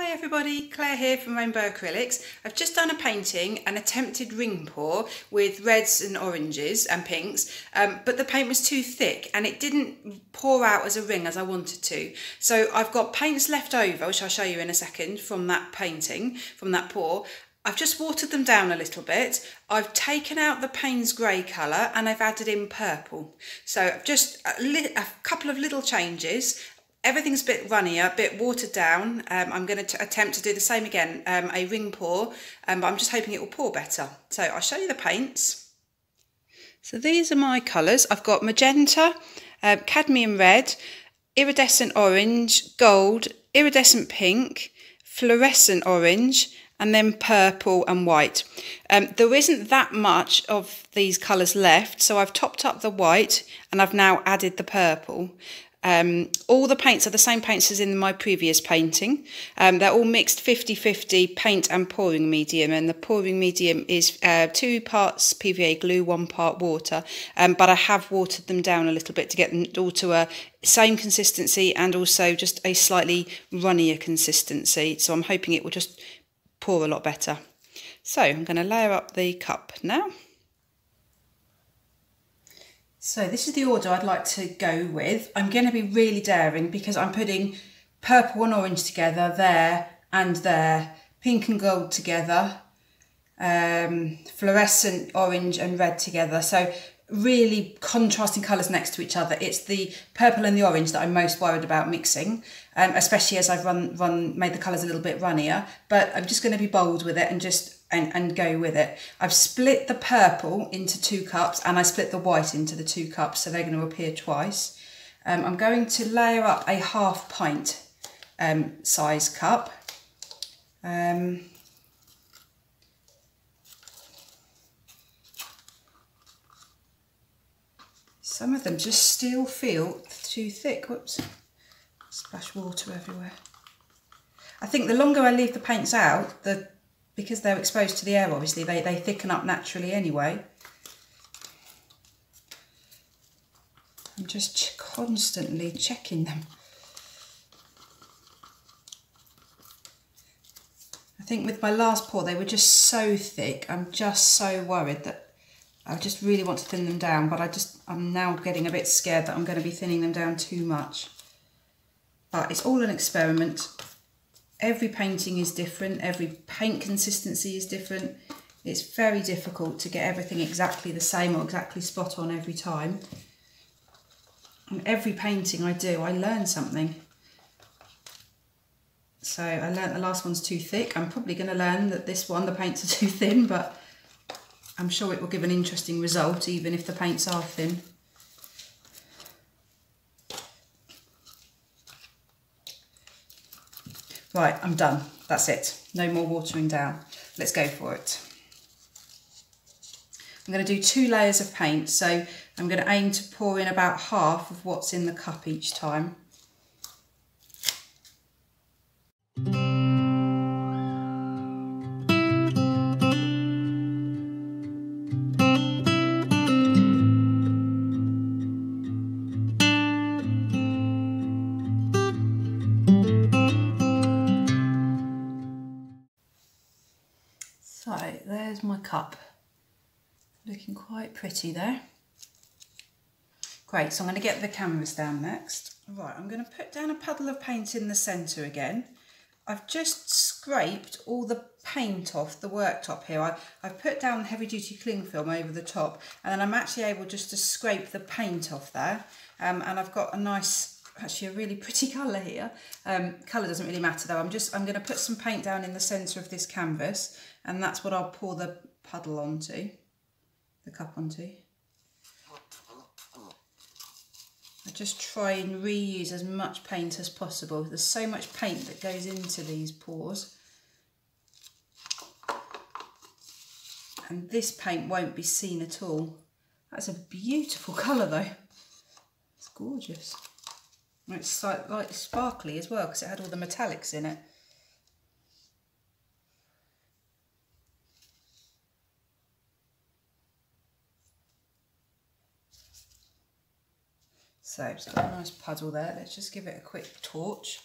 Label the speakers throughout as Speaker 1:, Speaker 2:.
Speaker 1: Hi everybody, Claire here from Rainbow Acrylics. I've just done a painting, an attempted ring pour with reds and oranges and pinks, um, but the paint was too thick and it didn't pour out as a ring as I wanted to. So I've got paints left over, which I'll show you in a second, from that painting, from that pour. I've just watered them down a little bit. I've taken out the Payne's grey colour and I've added in purple. So just a, a couple of little changes everything's a bit runnier, a bit watered down. Um, I'm going to attempt to do the same again, um, a ring pour, um, but I'm just hoping it will pour better. So I'll show you the paints. So these are my colours. I've got magenta, uh, cadmium red, iridescent orange, gold, iridescent pink, fluorescent orange, and then purple and white. Um, there isn't that much of these colours left, so I've topped up the white and I've now added the purple. Um, all the paints are the same paints as in my previous painting. Um, they're all mixed 50-50 paint and pouring medium and the pouring medium is uh, two parts PVA glue, one part water. Um, but I have watered them down a little bit to get them all to a same consistency and also just a slightly runnier consistency. So I'm hoping it will just pour a lot better. So I'm going to layer up the cup now. So this is the order I'd like to go with. I'm going to be really daring because I'm putting purple and orange together there and there, pink and gold together, um, fluorescent orange and red together. So really contrasting colours next to each other. It's the purple and the orange that I'm most worried about mixing, um, especially as I've run, run made the colours a little bit runnier. But I'm just going to be bold with it and just and, and go with it. I've split the purple into two cups and I split the white into the two cups so they're going to appear twice. Um, I'm going to layer up a half pint um, size cup. Um, some of them just still feel too thick. Whoops, splash water everywhere. I think the longer I leave the paints out, the because they're exposed to the air obviously. They, they thicken up naturally anyway. I'm just constantly checking them. I think with my last pour they were just so thick I'm just so worried that I just really want to thin them down but I just I'm now getting a bit scared that I'm going to be thinning them down too much. But it's all an experiment every painting is different, every paint consistency is different. It's very difficult to get everything exactly the same or exactly spot on every time. And every painting I do, I learn something. So I learned the last one's too thick. I'm probably going to learn that this one, the paints are too thin, but I'm sure it will give an interesting result, even if the paints are thin. Right, I'm done. That's it. No more watering down. Let's go for it. I'm going to do two layers of paint, so I'm going to aim to pour in about half of what's in the cup each time. Quite pretty there. Great, so I'm going to get the canvas down next. Right, I'm going to put down a puddle of paint in the centre again. I've just scraped all the paint off the worktop here. I, have put down heavy duty cling film over the top and then I'm actually able just to scrape the paint off there. Um, and I've got a nice, actually a really pretty colour here. Um, colour doesn't really matter though. I'm just, I'm going to put some paint down in the centre of this canvas and that's what I'll pour the puddle onto, the cup onto. I just try and reuse as much paint as possible. There's so much paint that goes into these pours. And this paint won't be seen at all. That's a beautiful colour though. It's gorgeous. It's like, like sparkly as well because it had all the metallics in it. So it's got a nice puddle there. Let's just give it a quick torch.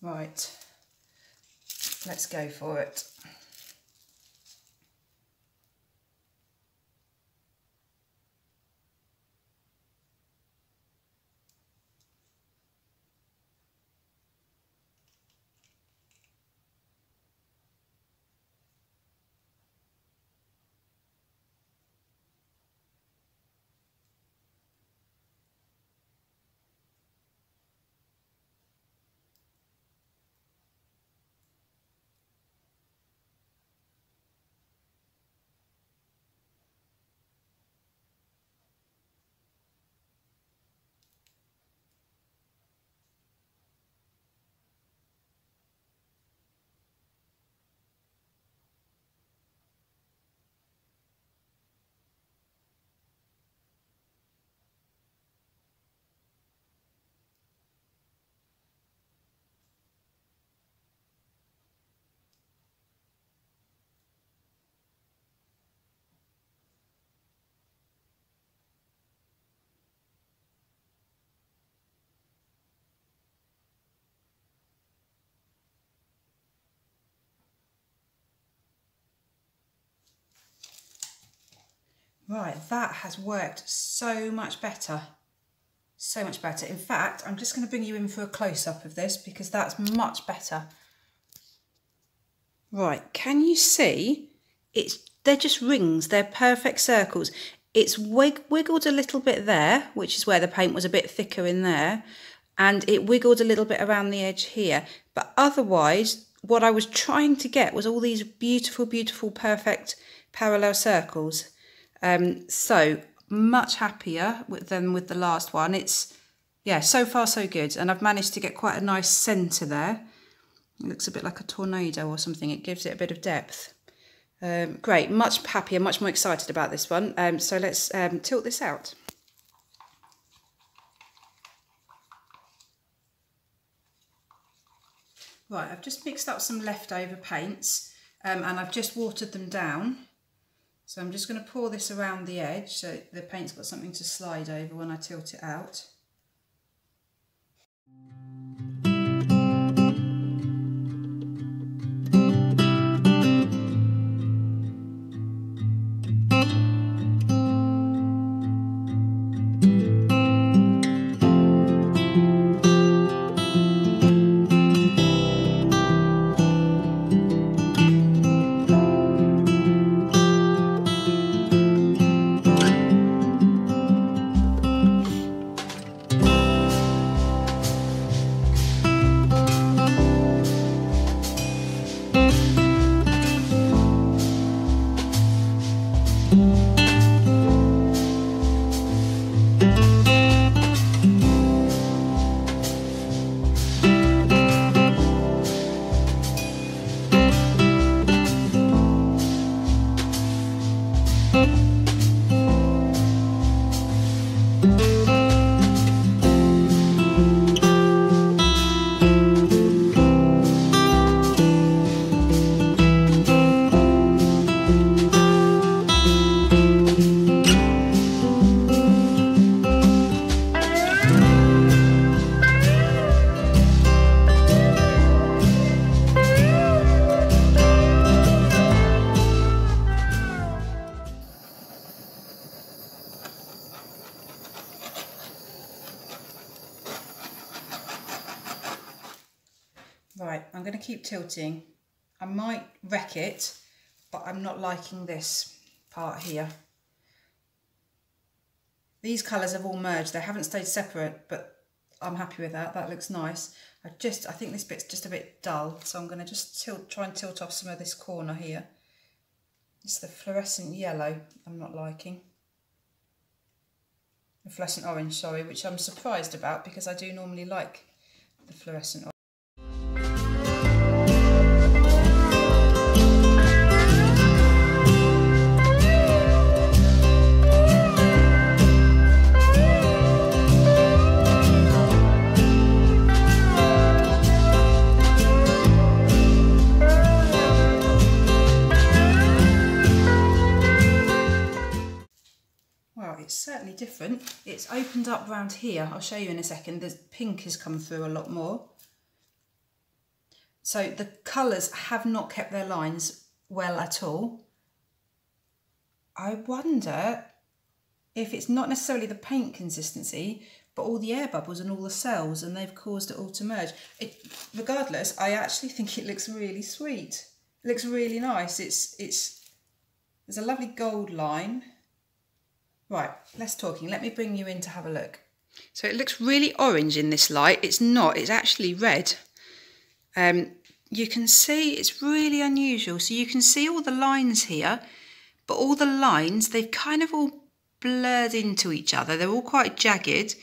Speaker 1: Right, let's go for it. Right, that has worked so much better. So much better. In fact, I'm just going to bring you in for a close-up of this because that's much better. Right, can you see? It's They're just rings, they're perfect circles. It's wig wiggled a little bit there, which is where the paint was a bit thicker in there, and it wiggled a little bit around the edge here. But otherwise, what I was trying to get was all these beautiful, beautiful, perfect parallel circles. Um, so much happier with, than with the last one. It's, yeah, so far so good. And I've managed to get quite a nice centre there. It looks a bit like a tornado or something. It gives it a bit of depth. Um, great, much happier, much more excited about this one. Um, so let's um, tilt this out. Right, I've just mixed up some leftover paints um, and I've just watered them down. So I'm just going to pour this around the edge so the paint's got something to slide over when I tilt it out. Right, I'm going to keep tilting. I might wreck it, but I'm not liking this part here. These colours have all merged. They haven't stayed separate, but I'm happy with that. That looks nice. I just, I think this bit's just a bit dull, so I'm going to just tilt, try and tilt off some of this corner here. It's the fluorescent yellow I'm not liking. The fluorescent orange, sorry, which I'm surprised about because I do normally like the fluorescent orange. Different. It's opened up around here. I'll show you in a second. The pink has come through a lot more. So the colours have not kept their lines well at all. I wonder if it's not necessarily the paint consistency, but all the air bubbles and all the cells, and they've caused it all to merge. It, regardless, I actually think it looks really sweet. It looks really nice. It's it's there's a lovely gold line. Right, less talking. Let me bring you in to have a look. So it looks really orange in this light. It's not. It's actually red. Um, you can see it's really unusual. So you can see all the lines here, but all the lines, they've kind of all blurred into each other. They're all quite jagged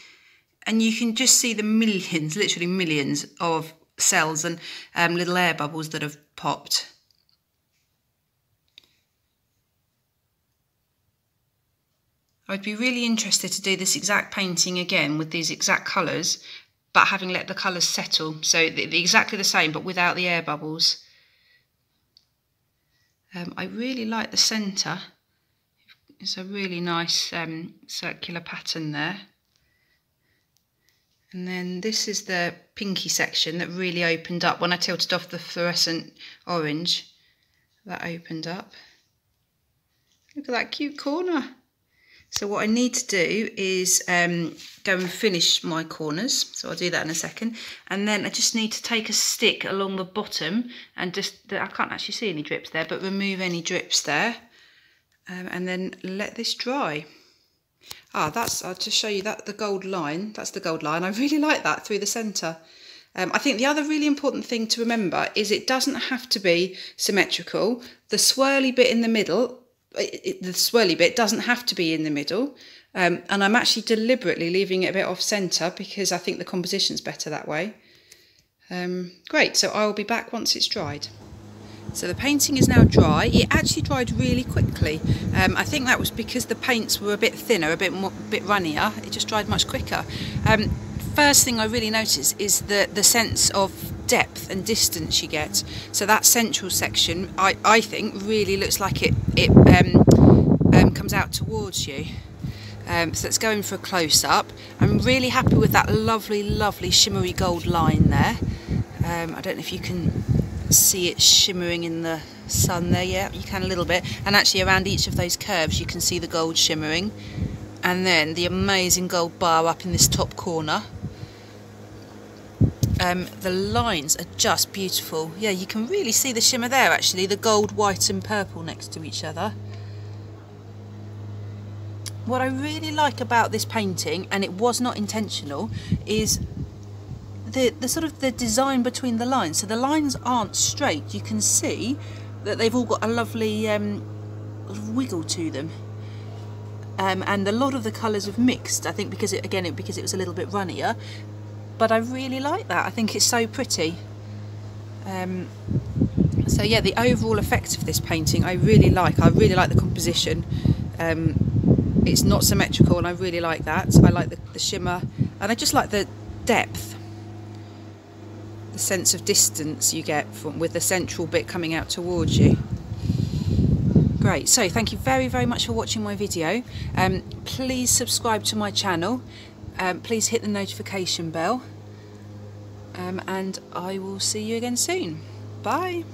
Speaker 1: and you can just see the millions, literally millions of cells and um, little air bubbles that have popped. I'd be really interested to do this exact painting again with these exact colours, but having let the colours settle. So exactly the same, but without the air bubbles. Um, I really like the centre. It's a really nice um, circular pattern there. And then this is the pinky section that really opened up when I tilted off the fluorescent orange. That opened up. Look at that cute corner. So what I need to do is um, go and finish my corners. So I'll do that in a second. And then I just need to take a stick along the bottom and just, I can't actually see any drips there, but remove any drips there. Um, and then let this dry. Ah, that's, I'll just show you that, the gold line. That's the gold line. I really like that through the centre. Um, I think the other really important thing to remember is it doesn't have to be symmetrical. The swirly bit in the middle, it, the swirly bit doesn't have to be in the middle. Um, and I'm actually deliberately leaving it a bit off centre because I think the composition's better that way. Um, great, so I will be back once it's dried. So the painting is now dry. It actually dried really quickly. Um, I think that was because the paints were a bit thinner, a bit more, a bit runnier. It just dried much quicker. Um, first thing I really notice is the, the sense of depth and distance you get. So that central section, I, I think, really looks like it, it um, um comes out towards you. Um, so let's go in for a close-up. I'm really happy with that lovely, lovely shimmery gold line there. Um, I don't know if you can see it shimmering in the sun there yeah you can a little bit and actually around each of those curves you can see the gold shimmering and then the amazing gold bar up in this top corner um, the lines are just beautiful yeah you can really see the shimmer there actually the gold white and purple next to each other what I really like about this painting and it was not intentional is the, the sort of the design between the lines. So the lines aren't straight. You can see that they've all got a lovely um, wiggle to them. Um, and a lot of the colours have mixed, I think because it, again, it, because it was a little bit runnier. But I really like that. I think it's so pretty. Um, so yeah, the overall effect of this painting I really like. I really like the composition. Um, it's not symmetrical and I really like that. I like the, the shimmer and I just like the depth the sense of distance you get from with the central bit coming out towards you. Great, so thank you very, very much for watching my video. Um, please subscribe to my channel. Um, please hit the notification bell. Um, and I will see you again soon. Bye.